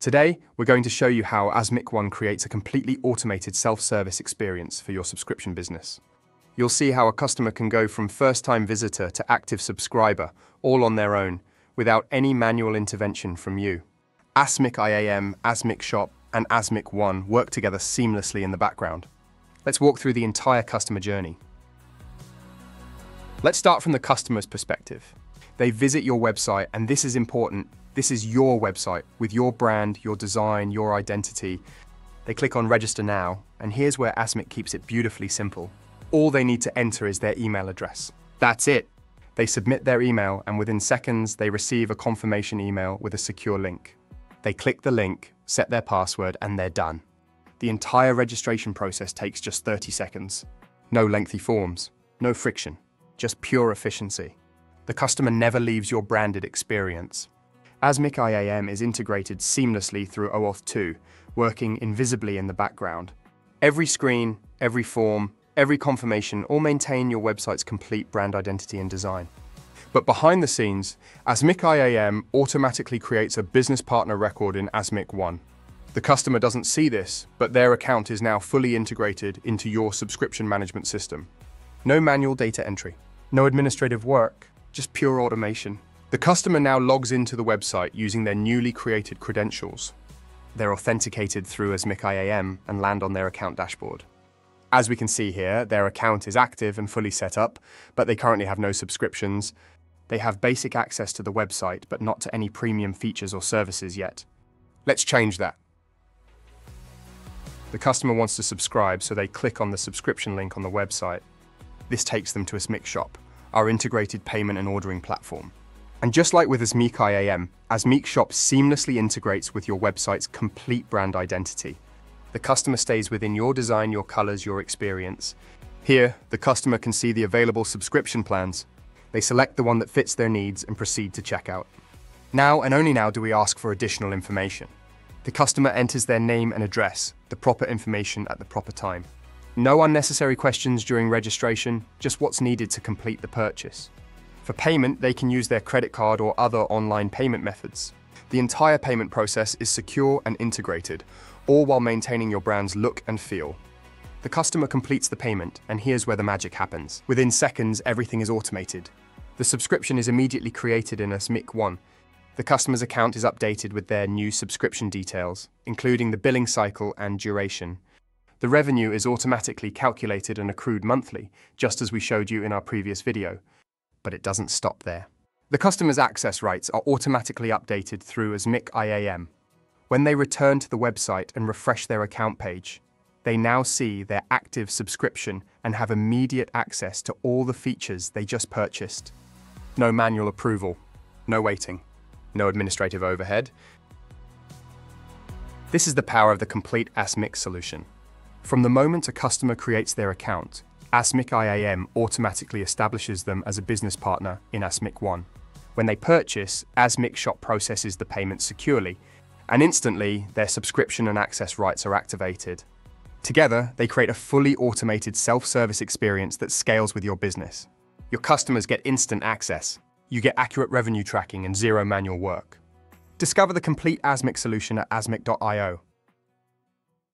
Today, we're going to show you how ASMIQ One creates a completely automated self-service experience for your subscription business. You'll see how a customer can go from first-time visitor to active subscriber, all on their own, without any manual intervention from you. ASMIQ IAM, ASMIQ Shop, and ASMIQ One work together seamlessly in the background. Let's walk through the entire customer journey. Let's start from the customer's perspective. They visit your website, and this is important. This is your website with your brand, your design, your identity. They click on Register Now, and here's where ASMIQ keeps it beautifully simple. All they need to enter is their email address. That's it. They submit their email, and within seconds, they receive a confirmation email with a secure link. They click the link, set their password, and they're done. The entire registration process takes just 30 seconds. No lengthy forms, no friction just pure efficiency. The customer never leaves your branded experience. ASMIQ IAM is integrated seamlessly through OAuth 2, working invisibly in the background. Every screen, every form, every confirmation all maintain your website's complete brand identity and design. But behind the scenes, ASMIQ IAM automatically creates a business partner record in ASMIQ One. The customer doesn't see this, but their account is now fully integrated into your subscription management system. No manual data entry. No administrative work, just pure automation. The customer now logs into the website using their newly created credentials. They're authenticated through ASMIQ IAM and land on their account dashboard. As we can see here, their account is active and fully set up, but they currently have no subscriptions. They have basic access to the website, but not to any premium features or services yet. Let's change that. The customer wants to subscribe, so they click on the subscription link on the website. This takes them to ASMIQ Shop, our integrated payment and ordering platform. And just like with ASMIQ IAM, ASMIQ Shop seamlessly integrates with your website's complete brand identity. The customer stays within your design, your colors, your experience. Here, the customer can see the available subscription plans. They select the one that fits their needs and proceed to checkout. Now and only now do we ask for additional information. The customer enters their name and address, the proper information at the proper time. No unnecessary questions during registration, just what's needed to complete the purchase. For payment, they can use their credit card or other online payment methods. The entire payment process is secure and integrated, all while maintaining your brand's look and feel. The customer completes the payment, and here's where the magic happens. Within seconds, everything is automated. The subscription is immediately created in ASMIQ One. The customer's account is updated with their new subscription details, including the billing cycle and duration. The revenue is automatically calculated and accrued monthly, just as we showed you in our previous video. But it doesn't stop there. The customer's access rights are automatically updated through ASMIQ IAM. When they return to the website and refresh their account page, they now see their active subscription and have immediate access to all the features they just purchased. No manual approval, no waiting, no administrative overhead. This is the power of the complete ASMIQ solution. From the moment a customer creates their account, ASMIQ IAM automatically establishes them as a business partner in ASMIQ One. When they purchase, ASMIQ Shop processes the payment securely, and instantly their subscription and access rights are activated. Together, they create a fully automated self-service experience that scales with your business. Your customers get instant access. You get accurate revenue tracking and zero manual work. Discover the complete ASMIQ solution at asmiq.io